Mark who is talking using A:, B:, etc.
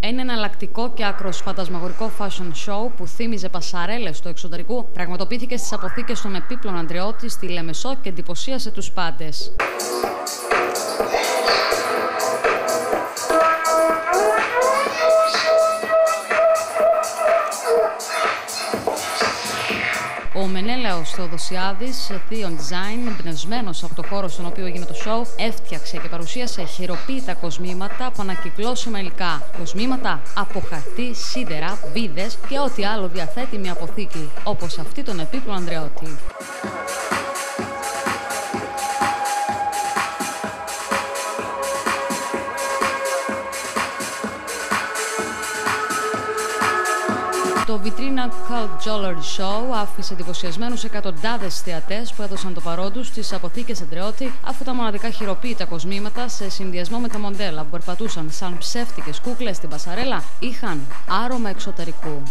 A: Ένα εναλλακτικό και άκρο φαντασμαγορικό fashion show που θύμιζε πασαρέλες του εξωτερικού πραγματοποιήθηκε στις αποθήκες των επίπλων Αντριώτη στη Λεμεσό και εντυπωσίασε τους πάντες. Ο Μενέλαο Θεοδοσιάδη, θείον design, εμπνευσμένος από το χώρο στον οποίο έγινε το show, έφτιαξε και παρουσίασε χειροποίητα κοσμήματα από ανακυκλώσιμα υλικά. Κοσμήματα από χαρτί, σίδερα, βίδε και ό,τι άλλο διαθέτει μια αποθήκη, όπως αυτή των επίπλων Ανδρεώτη. Το Vitrina Cult Jewelry Show άφησε εντυπωσιασμένους εκατοντάδες θεατές που έδωσαν το παρόν τους στις αποθήκες Εντρεώτη, αφού τα μοναδικά χειροποίητα κοσμήματα σε συνδυασμό με τα μοντέλα που περπατούσαν σαν ψεύτικες κούκλες στην πασαρέλα είχαν άρωμα εξωτερικού.